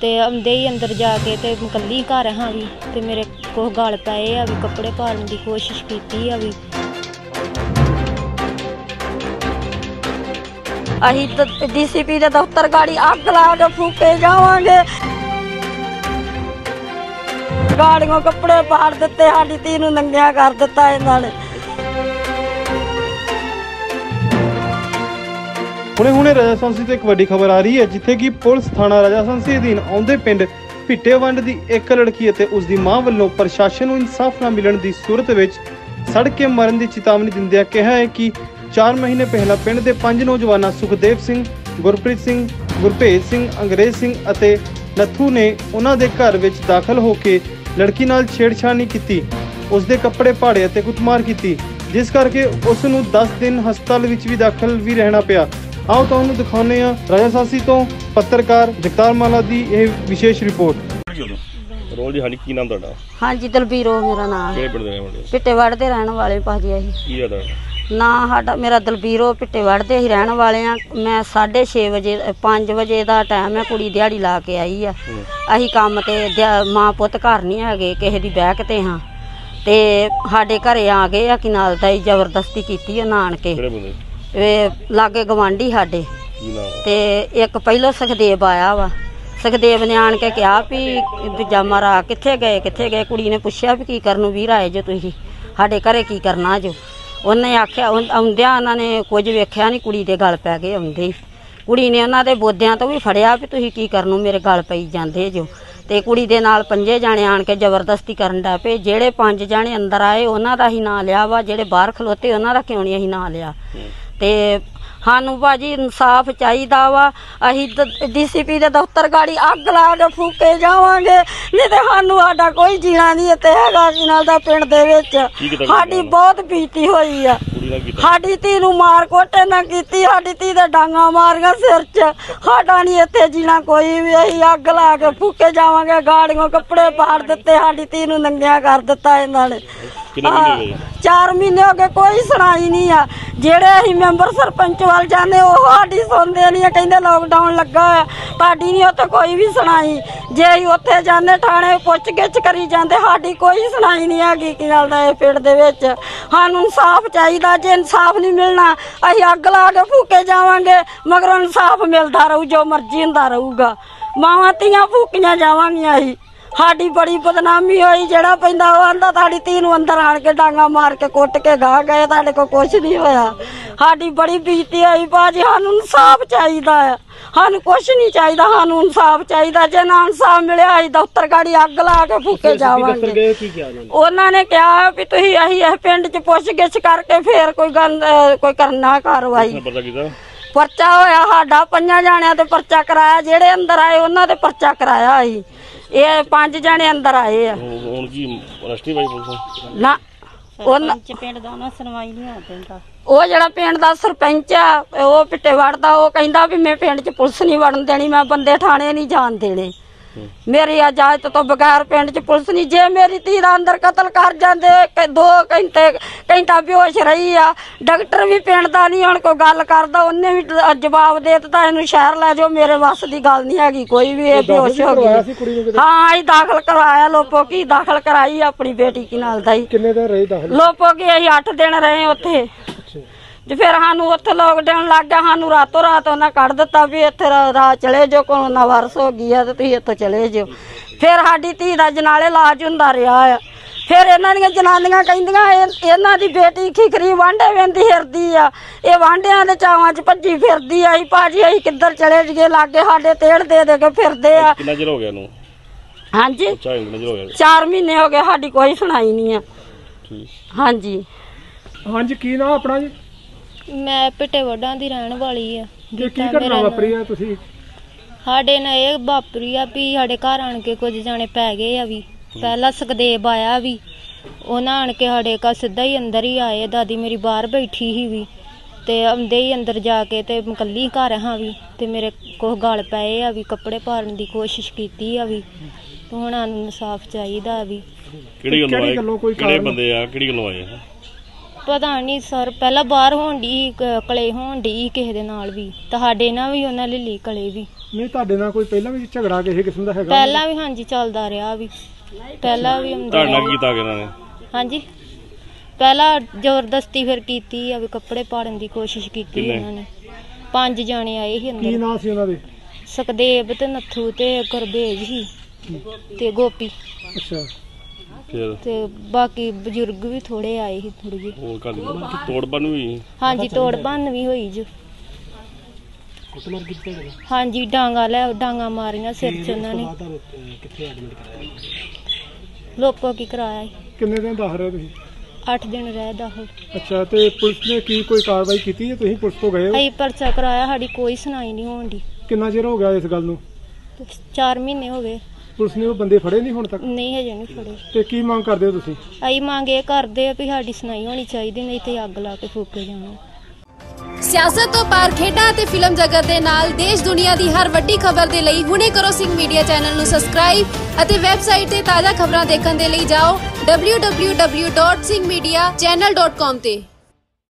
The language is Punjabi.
ਤੇ ਆਉਂਦੇ ਹੀ ਅੰਦਰ ਜਾ ਕੇ ਤੇ ਇਕੱਲੀ ਘਰ ਹਾਂ ਵੀ, ਤੇ ਮੇਰੇ ਕੋਲ ਗਲ ਪਏ ਆ ਵੀ ਕੱਪੜੇ ਪਾੜਨ ਦੀ ਕੋਸ਼ਿਸ਼ ਕੀਤੀ ਆ ਵੀ। ਅਸੀਂ ਡੀਸੀਪੀ ਦੇ ਦਫ਼ਤਰ ਗਾੜੀ ਅੱਗ ਲਾ ਕੇ ਫੂਕੇ ਜਾਵਾਂਗੇ। ਗਾੜੀਆਂ ਕੱਪੜੇ ਪਾੜ ਦਿੱਤੇ, ਸਾਡੀ ਧੀ ਨੂੰ ਨੰਗਿਆ ਕਰ ਦਿੱਤਾ ਇਹਨਾਂ ਨੇ ਹੁਣੇ ਹੁਣੇ ਰਾਜਸਥਾਨੀ ਤੇ ਇੱਕ ਵੱਡੀ ਖਬਰ ਆ ਰਹੀ ਹੈ, ਜਿੱਥੇ ਕਿ ਪੁਲਿਸ ਥਾਣਾ ਰਾਜਸਥਾਨੀ ਅਧੀਨ ਆਉਂਦੇ ਪਿੰਡ ਭਿੱਟੇਵੰਡ ਦੀ ਇੱਕ ਲੜਕੀ ਅਤੇ ਉਸ ਦੀ ਮਾਂ ਵੱਲੋਂ ਪ੍ਰਸ਼ਾਸਨ ਨੂੰ ਇਨਸਾਫ ਨਾ ਮਿਲਣ ਦੀ ਸੂਰਤ ਵਿੱਚ ਸੜ ਕੇ ਮਰਨ ਦੀ ਚੇਤਾਵਨੀ ਦਿੰਦਿਆਂ ਕਿਹਾ ਹੈ ਕਿ 4 ਮਹੀਨੇ ਪਹਿਲਾਂ ਪਿੰਡ ਦੇ ਪੰਜ ਨੌਜਵਾਨਾਂ ਸੁਖਦੇਵ ਸਿੰਘ, ਗੁਰਪ੍ਰੀਤ ਸਿੰਘ, ਗੁਰਭੇਜ ਸਿੰਘ, ਅੰਗਰੇਜ਼ ਸਿੰਘ ਅਤੇ ਨੱਥੂ ਨੇ ਉਹਨਾਂ ਦੇ ਘਰ ਵਿੱਚ ਦਾਖਲ ਹੋ ਕੇ ਲੜਕੀ ਨਾਲ ਛੇੜਛਾਣੀ ਕੀਤੀ ਉਸ ਦੇ ਕੱਪੜੇ ਪਾੜੇ ਅਤੇ ਕੁੱਟਮਾਰ ਕੀਤੀ, ਜਿਸ ਕਰਕੇ ਉਸ ਨੂੰ 10 ਦਿਨ ਹਸਪਤਾਲ ਵਿੱਚ ਵੀ ਦਾਖਲ ਵੀ ਰਹਿਣਾ ਪਿਆ। ਆਓ ਤੁਹਾਨੂੰ ਦਿਖਾਉਂਦੇ ਹਾਂ ਰਾਜਸਥਾਨੀ ਤੋਂ ਪੱਤਰਕਾਰ ਜਗਤਾਰ ਮਾਲਾ ਦੀ ਇਹ ਵਿਸ਼ੇਸ਼ ਰਿਪੋਰਟ। ਰੋਲ ਜੀ ਹਾਂਜੀ ਕੀ ਨਾਮ ਤੁਹਾਡਾ? ਹਾਂਜੀ ਦਲਬੀਰੋ ਮੇਰਾ ਨਾਮ ਕਿਹੜੇ ਪਿੰਡ ਦੇ ਰਹਿਣ ਵਾਲੇ ਹੋ? ਪਿੱਟੇਵੜ ਦੇ ਰਹਿਣ ਵਾਲੇ ਭਾਜੀ ਅਸੀਂ। ਕੀ ਹੈ ਤੁਹਾਡਾ? ਨਾ ਸਾਡਾ ਮੇਰਾ ਦਲਬੀਰੋ ਪਿੱਟੇਵੜ ਦੇ ਹੀ ਰਹਿਣ ਵਾਲੇ ਆ ਮੈਂ 6:30 ਵਜੇ 5 ਵਜੇ ਦਾ ਟਾਈਮ ਹੈ ਕੁੜੀ ਦਿਹਾੜੀ ਲਾ ਕੇ ਆਈ ਆ। ਹੂੰ। ਅਸੀਂ ਕੰਮ ਤੇ ਦਿਹਾ- ਮਾਂ ਪੁੱਤ ਘਰ ਨਹੀਂ ਹੈਗੇ ਕਿਸੇ ਦੀ ਬੈਕ ਤੇ ਹਾਂ। ਤੇ ਸਾਡੇ ਘਰੇ ਆ ਗਏ ਆ ਕਿ ਨਾਲ ਦਾ ਹੀ ਜ਼ਬਰਦਸਤੀ ਕੀਤੀ ਆ ਨਾਨਕੇ। ਕਿਹੜੇ ਬੰਦੇ? ਇਹ ਲਾਗੇ ਗਵਾਂਢੀ ਸਾਡੇ। ਕੀ ਨਾਮ? ਤੇ ਇੱਕ ਪਹਿਲੋਂ ਸੁਖਦੇਵ ਆਇਆ ਵਾ। ਸੁਖਦੇਵ ਨੇ ਆਣ ਕੇ ਕਿਹਾ ਵੀ ਦੂਜਾ ਮਾਰਾ ਕਿੱਥੇ ਗਏ ਕਿੱਥੇ ਗਏ? ਕੁੜੀ ਨੇ ਪੁੱਛਿਆ ਵੀ ਕੀ ਕਰਨ ਨੂੰ ਵੀਰ ਆਏ ਜੋ ਤੁਸੀਂ। ਸਾਡੇ ਘਰੇ ਕੀ ਕਰਨਾ ਜੋ? ਉਹਨੇ ਆਖਿਆ ਆਉਂਦਿਆਂ ਉਹਨਾਂ ਨੇ ਕੁਝ ਵੇਖਿਆ ਨਹੀਂ ਕੁੜੀ ਦੇ ਗਲ ਪੈ ਗਏ ਆਉਂਦੇ ਹੀ। ਕੁੜੀ ਨੇ ਉਹਨਾਂ ਦੇ ਬੋਦਿਆਂ ਤੋਂ ਵੀ ਫੜਿਆ ਵੀ ਤੁਸੀਂ ਕੀ ਕਰਨ ਨੂੰ ਮੇਰੇ ਗਲ ਪਈ ਜਾਂਦੇ ਜੋ। ਤੇ ਕੁੜੀ ਦੇ ਨਾਲ ਪੰਜੇ ਜਾਣੇ ਆਣ ਕੇ ਜ਼ਬਰਦਸਤੀ ਕਰਨ ਦਾ ਪਏ। ਜਿਹੜੇ ਪੰਜ ਜਾਣੇ ਅੰਦਰ ਆਏ ਉਹਨਾਂ ਦਾ ਹੀ ਨਾਂ ਲਿਆ ਵਾ। ਜਿਹੜੇ ਬਾਹਰ ਖਲੋਤੇ ਉਹਨਾਂ ਦਾ ਕਿਉਂ ਨਹੀਂ ਅਸੀਂ ਨਾਂ ਲਿਆ? ਤੇ ਸਾਨੂੰ ਭਾਜੀ ਇਨਸਾਫ ਚਾਹੀਦਾ ਵਾ। ਅਸੀਂ ਡੀਸੀਪੀ ਦੇ ਦਫ਼ਤਰ ਗਾੜੀ ਅੱਗ ਲਾ ਕੇ ਫੂਕੇ ਜਾਵਾਂਗੇ। ਨਹੀਂ ਤੇ ਸਾਨੂੰ ਸਾਡਾ ਕੋਈ ਜੀਣਾ ਨਹੀਂ ਇੱਥੇ ਹੈਗਾ ਜੀ ਨਾਲ ਦਾ ਪਿੰਡ ਦੇ ਵਿੱਚ। ਸਾਡੀ ਬਹੁਤ ਬੀਤੀ ਹੋਈ ਆ। ਸਾਡੀ ਧੀ ਨੂੰ ਮਾਰ ਕੋਟੇ ਨਾ ਕੀਤੀ ਸਾਡੀ ਧੀ ਦੇ ਡਾਂਗਾ ਮਾਰੀਆਂ ਸਿਰ 'ਚ। ਸਾਡਾ ਨਹੀਂ ਇੱਥੇ ਜੀਣਾ ਕੋਈ ਵੀ ਅਸੀਂ ਅੱਗ ਲਾ ਕੇ ਫੂਕੇ ਜਾਵਾਂਗੇ ਗਾੜੀਆਂ ਕੱਪੜੇ ਪਾੜ ਦਿੱਤੇ ਸਾਡੀ ਧੀ ਨੂੰ ਨੰਗਿਆ ਕਰ ਦਿੱਤਾ ਇਹਨਾਂ ਨੇ। ਕਿੰਨੇ ਮਹੀਨੇ ਹੋ ਗਏ? ਚਾਰ ਮਹੀਨੇ ਹੋ ਗਏ ਕੋਈ ਸੁਣਾਈ ਨਹੀਂ ਆ। ਜਿਹੜੇ ਅਸੀਂ ਮੈਂਬਰ ਸਰਪੰਚ ਵੱਲ ਜਾਂਦੇ ਉਹ ਸਾਡੀ ਸੁਣਦੇ ਨਹੀਂ ਆ ਕਹਿੰਦੇ ਲੋਕਡਾਊਨ ਲੱਗਾ ਹੋਇਆ। ਤੁਹਾਡੀ ਨਹੀਂ ਉੱਥੇ ਕੋਈ ਵੀ ਸੁਣਾਈ। ਜੇ ਅਸੀਂ ਉੱਥੇ ਜਾਂਦੇ ਥਾਣੇ ਪੁੱਛ ਗਿੱਛ ਕਰੀ ਜਾਂਦੇ ਸਾਡੀ ਕੋਈ ਸੁਣਾਈ ਨਹੀਂ ਹੈਗੀ ਕੀ ਗੱਲ ਦਾ ਇਹ ਪਿੰਡ ਦੇ ਵਿੱਚ। ਸਾਨੂੰ ਇਨਸਾਫ ਚਾਹੀਦਾ ਜੇ ਇਨਸਾਫ ਨਹੀਂ ਮਿਲਣਾ ਅਸੀਂ ਅੱਗ ਲਾ ਕੇ ਫੂਕੇ ਜਾਵਾਂਗੇ ਮਗਰੋਂ ਇਨਸਾਫ ਮਿਲਦਾ ਰਹੂ ਜੋ ਮਰਜ਼ੀ ਹੁੰਦਾ ਰਹੂਗਾ। ਮਾਵਾਂ ਧੀਆਂ ਫੂਕੀਆਂ ਜਾਵਾਂਗੀਆਂ ਅਸੀਂ। ਸਾਡੀ ਬੜੀ ਬਦਨਾਮੀ ਹੋਈ ਜਿਹੜਾ ਪੈਂਦਾ ਉਹ ਆਂਦਾ ਤੁਹਾਡੀ ਧੀ ਨੂੰ ਅੰਦਰ ਆਣ ਕੇ ਡਾਂਗਾ ਮਾਰ ਕੇ ਕੁੱਟ ਕੇ ਗਾ ਗਏ ਤੁਹਾਡੇ ਕੋਲ ਕੁਝ ਨਹੀਂ ਹੋਇਆ। ਸਾਡੀ ਬੜੀ ਬੀਤੀ ਹੋਈ ਬਾਜੀ ਸਾਨੂੰ ਇਨਸਾਫ ਚਾਹੀਦਾ ਆ ਸਾਨੂੰ ਕੁਝ ਨਹੀਂ ਚਾਹੀਦਾ ਸਾਨੂੰ ਇਨਸਾਫ ਚਾਹੀਦਾ। ਜੇ ਨਾ ਇਨਸਾਫ ਮਿਲਿਆ ਅਸੀਂ ਦਫ਼ਤਰ ਗਾੜੀ ਅੱਗ ਲਾ ਕੇ ਫੂਕੇ ਜਾਵਾਂਗੇ। ਉਹਨਾਂ ਨੇ? ਕਿਹਾ ਵੀ ਤੁਸੀਂ ਅਸੀਂ ਇਸ ਪਿੰਡ 'ਚ ਪੁੱਛ ਗਿੱਛ ਕਰਕੇ ਫੇਰ ਕੋਈ ਗੰਦ ਅਹ ਕੋਈ ਕਰਨਾ ਕਾਰਵਾਈ। ਕਿੰਨਾ ਪਤਾ ਕੀਤਾ ਪਰਚਾ ਹੋਇਆ ਸਾਡਾ ਪੰਜਾਂ ਜਾਣਿਆਂ ਤੇ ਪਰਚਾ ਕਰਾਇਆ ਜਿਹੜੇ ਅੰਦਰ ਆਏ ਉਹਨਾਂ ਤੇ ਪਰਚਾ ਕਰਾਇਆ ਸੀ। ਇਹ ਪੰਜ ਜਾਣੇ ਅੰਦਰ ਆਏ ਆ। ਹੁਣ ਹੁਣ ਕੀ ਰਸਟੀ ਬਾਈ ਪੁਲਿਸ ਨਾ ਉਹਨਾਂ ਪਿੰਡ ਦਾ ਉਹਨਾਂ ਸੁਣਵਾਈ ਨਹੀਂ ਹੋ ਉਹ ਜਿਹੜਾ ਪਿੰਡ ਦਾ ਸਰਪੰਚ ਆ ਉਹ ਪਿੱਟੇ ਵੜਦਾ ਉਹ ਕਹਿੰਦਾ ਵੀ ਮੈਂ ਪਿੰਡ 'ਚ ਪੁਲਿਸ ਨਹੀਂ ਵੜਨ ਦੇਣੀ ਮੈਂ ਬੰਦੇ ਥਾਣੇ ਨਹੀਂ ਜਾਣ ਦੇਣੇ। ਮੇਰੀ ਇਜਾਜ਼ਤ ਤੋਂ ਬਗੈਰ ਪਿੰਡ 'ਚ ਪੁਲਿਸ ਨਹੀਂ। ਜੇ ਮੇਰੀ ਧੀ ਦਾ ਅੰਦਰ ਕਤਲ ਕਰ ਜਾਂਦੇ ਕਿ ਦੋ ਘੰਟੇ ਘੰਟਾ ਬੇਹੋਸ਼ ਰਹੀ ਆ ਡਾਕਟਰ ਵੀ ਪਿੰਡ ਦਾ ਨਹੀਂ ਹੁਣ ਕੋਈ ਗੱਲ ਕਰਦਾ ਉਹਨੇ ਵੀ ਜ- ਜਵਾਬ ਦੇ ਦਿੱਤਾ ਇਹਨੂੰ ਸ਼ਹਿਰ ਲੈ ਜਾਓ ਮੇਰੇ ਵੱਸ ਦੀ ਗੱਲ ਨਹੀਂ ਹੈਗੀ ਕੋਈ ਵੀ ਇਹ ਬੇਹੋਸ਼ ਹੋ ਗਈ। ਹਾਂ ਇਹ ਦਾਖਲ ਕਰਵਾਇਆ ਲੋਪੋ ਕੀ ਦਾਖਲ ਕਰਾਈ ਆਪਣੀ ਬੇਟੀ ਕੀ ਨਾਲ ਦਾ ਹੀ। ਕਿੰਨੇ ਦਿਨ ਰਹੀ ਦਾਖਲ? ਲੋਪੋ ਕੀ ਅਸੀਂ 8 ਦਿਨ ਰਹੇ ਉੱਥੇ। ਤੇ ਫਿਰ ਸਾਨੂੰ ਉੱਥੇ ਲੋਕਡਾਊਨ ਲੱਗ ਗਿਆ ਸਾਨੂੰ ਰਾਤੋਂ ਰਾਤ ਉਹਨਾਂ ਕੱਢ ਦਿੱਤਾ ਵੀ ਇੱਥੇ ਰਾ- ਰਾਤ ਚਲੇ ਜਾਓ ਕੋਰੋਨਾ ਵਾਇਰਸ ਹੋ ਗਈ ਆ ਤੇ ਤੁਸੀਂ ਇੱਥੋਂ ਚਲੇ ਜਾਓ। ਫਿਰ ਸਾਡੀ ਧੀ ਦਾ ਜਨਾਲੇ ਇਲਾਜ ਹੁੰਦਾ ਰਿਹਾ ਆ। ਫਿਰ ਇਹਨਾਂ ਦੀਆਂ ਜਨਾਨੀਆਂ ਕਹਿੰਦੀਆਂ ਇਹ- ਇਹਨਾਂ ਦੀ ਬੇਟੀ ਖਿਖਰੀ ਵਾਂਡੇ ਵੇਂਦੀ ਫਿਰਦੀ ਆ। ਇਹ ਵਾਂਡਿਆਂ ਦੇ ਚਾਵਾਂ 'ਚ ਭੱਜੀ ਫਿਰਦੀ ਆ ਅਸੀਂ ਭਾਜੀ ਅਸੀਂ ਕਿੱਧਰ ਚਲੇ ਜੀਏ ਲਾਗੇ ਸਾਡੇ ਤੇੜ ਦੇ ਦੇ ਕੇ ਫਿਰਦੇ ਆ। ਕਿੰਨਾ ਚਿਰ ਹੋ ਗਿਆ ਇਹਨੂੰ? ਹਾਂਜੀ? ਚਾਹ ਕਿੰਨਾ ਚਿਰ ਹੋ ਗਿਆ? 4 ਮਹੀਨੇ ਹੋ ਗਏ ਸਾਡੀ ਕੋਈ ਸੁਣਾਈ ਨਹੀਂ ਆ। ਠੀਕ। ਹਾਂਜੀ। ਹਾਂਜੀ ਕੀ ਨਾਮ ਆਪਣਾ ਜੀ? ਮੈਂ ਪਿੱਟੇ ਵੱਡਾਂ ਦੀ ਰਹਿਣ ਵਾਲੀ ਆ ਤੇ ਕੀ ਗੀਤਾ ਘਟਨਾ ਮੇਰਾ ਨਾਂ। ਵਾਪਰੀ ਆ ਤੁਸੀਂ ਸਾਡੇ ਨਾਲ ਇਹ ਵਾਪਰੀ ਆ ਵੀ ਸਾਡੇ ਘਰ ਆਣ ਕੇ ਕੁਝ ਜਾਣੇ ਪੈ ਗਏ ਆ ਵੀ ਪਹਿਲਾਂ ਸੁਖਦੇਵ ਆਇਆ ਵੀ ਉਹਨਾਂ ਆਣ ਕੇ ਸਾਡੇ ਘਰ ਸਿੱਧਾ ਹੀ ਅੰਦਰ ਹੀ ਆਏ ਦਾਦੀ ਮੇਰੀ ਬਾਹਰ ਬੈਠੀ ਸੀ ਵੀ ਤੇ ਆਉਂਦੇ ਹੀ ਅੰਦਰ ਜਾ ਕੇ ਤੇ ਇਕੱਲੀ ਘਰ ਹਾਂ ਵੀ ਤੇ ਮੇਰੇ ਕੋਲ ਗਲ ਪਏ ਆ ਵੀ ਕੱਪੜੇ ਪਾੜਨ ਦੀ ਕੋਸ਼ਿਸ਼ ਕੀਤੀ ਆ ਵੀ ਤੇ ਹੁਣ ਇਨਸਾਫ ਚਾਹੀਦਾ ਵੀ ਕਿਹੜੀ ਗੱਲੋਂ ਕਿਹੜੀ ਆਏ ਗੱਲੋਂ ਕੋਈ ਕਿਹੜੇ ਕਾਰਨ? ਬੰਦੇ ਆ ਕਿਹੜੀ ਗੱਲੋਂ ਆਏ ਆ? ਪਤਾ ਨਹੀਂ ਸਰ ਪਹਿਲਾਂ ਬਾਹਰ ਹੋਣ ਦੀ ਕਲੇ ਹੋਣ ਦੀ ਕਿਸੇ ਦੇ ਨਾਲ ਵੀ। ਤੁਹਾਡੇ ਨਾਲ ਵੀ ਉਹਨਾਂ ਲਈ ਕਲੇ ਵੀ। ਨਹੀਂ ਤੁਹਾਡੇ ਨਾਲ ਕੋਈ ਪਹਿਲਾਂ ਵੀ ਝਗੜਾ ਕਿਸੇ ਕਿਸਮ ਦਾ ਹੈਗਾ? ਪਹਿਲਾਂ ਵੀ ਹਾਂਜੀ ਚੱਲਦਾ ਰਿਹਾ ਵੀ। ਪਹਿਲਾਂ ਵੀ ਹੁੰਦਾ ਤੁਹਾਡੇ ਨਾਲ ਕੀ ਕੀਤਾ ਕਿ ਇਹਨਾਂ ਨੇ? ਹਾਂਜੀ। ਪਹਿਲਾਂ ਜ਼ਬਰਦਸਤੀ ਫਿਰ ਕੀਤੀ ਆ ਵੀ ਕੱਪੜੇ ਪਾੜਨ ਦੀ ਕੋਸ਼ਿਸ਼ ਕੀਤੀ ਕਿੰਨੇ? ਉਹਨਾਂ ਨੇ। ਪੰਜ ਜਾਣੇ ਆਏ ਸੀ ਕੀ ਅੰਦਰ ਨਾਂ ਸੀ ਉਹਨਾਂ ਦੇ? ਸੁਖਦੇਵ ਤੇ ਨੱਥੂ ਤੇ ਗੁਰਬੇਜ ਸੀ ਤੇ ਗੋਪੀ। ਅੱਛਾ। ਫਿਰ? ਤੇ ਬਾਕੀ ਬਜ਼ੁਰਗ ਵੀ ਥੋੜੇ ਆਏ ਸੀ ਥੋੜੀ ਜਿਹੀ। ਹੋਰ ਕਰ ਤੋੜ ਬਣ ਵੀ ਹਾਂਜੀ ਤੋੜ ਭੰਨ ਵੀ ਹੋਈ ਜੋ। ਕੁੱਟਮਾਰ ਕੀਤੀ ਤੁਹਾਡੇ ਹਾਂਜੀ ਡਾਂਗਾ ਲੈ ਡਾਂਗਾ ਮਾਰੀਆਂ ਸਿਰ 'ਚ ਉਹਨਾਂ ਨੇ। ਕਿੱਥੇ ਐਡਮਿਟ ਕਰਾਇਆ? ਲੋਕੋ ਕੀ ਕਰਾਇਆ ਕਿੰਨੇ ਦਿਨ ਦੱਸ ਰਹੇ ਤੁਸੀਂ? 8 ਦਿਨ ਰਹਿ ਦਾਖਲ ਅੱਛਾ ਤੇ ਪੁਲਿਸ ਨੇ ਕੀ ਕੋਈ ਕਾਰਵਾਈ ਕੀਤੀ ਹੈ? ਤੁਸੀਂ ਪੁਲਿਸ ਤੋਂ ਗਏ ਹੋ? ਅਸੀਂ ਪਰਚਾ ਕਰਾਇਆ ਸਾਡੀ ਕੋਈ ਸੁਣਾਈ ਨਹੀਂ ਹੋਣ ਦੀ ਕਿੰਨਾ ਚਿਰ ਹੋ ਗਿਆ ਇਸ ਗੱਲ ਨੂੰ? 4 ਮਹੀਨੇ ਹੋ ਗਏ। ਪੁਲਿਸ ਨੇ ਉਹ ਬੰਦੇ ਫੜੇ ਨਹੀਂ ਹੁਣ ਤੱਕ? ਨਹੀਂ ਹਜੇ ਨਹੀਂ ਫੜੇ। ਤੇ ਕੀ ਮੰਗ ਕਰਦੇ ਹੋ ਤੁਸੀਂ? ਅਸੀਂ ਮੰਗ ਇਹ ਕਰਦੇ ਆ ਵੀ ਸਾਡੀ ਸੁਣਾਈ ਹੋਣੀ ਚਾਹੀਦੀ ਨਹੀਂ ਤੇ ਅੱਗ ਲਾ ਕੇ ਫੂਕੇ ਜਾਣਾ। ਸਿਆਸਤ ਤੋਂ ਪਾਰ ਖੇਡਾਂ ਅਤੇ ਫਿਲਮ ਜਗਤ ਦੇ ਨਾਲ ਦੇਸ਼ ਦੁਨੀਆ ਦੀ ਹਰ ਵੱਡੀ ਖਬਰ ਦੇ ਲਈ ਹੁਣੇ ਕਰੋ ਸਿੰਘ ਮੀਡੀਆ ਚੈਨਲ ਨੂੰ ਸਬਸਕ੍ਰਾਈਬ ਅਤੇ ਵੈਬਸਾਈਟ ਤੇ ਤਾਜ਼ਾ ਖਬਰਾਂ ਦੇਖਣ ਦੇ ਲਈ ਜਾਓ www.singhmediachannel.com ਤੇ।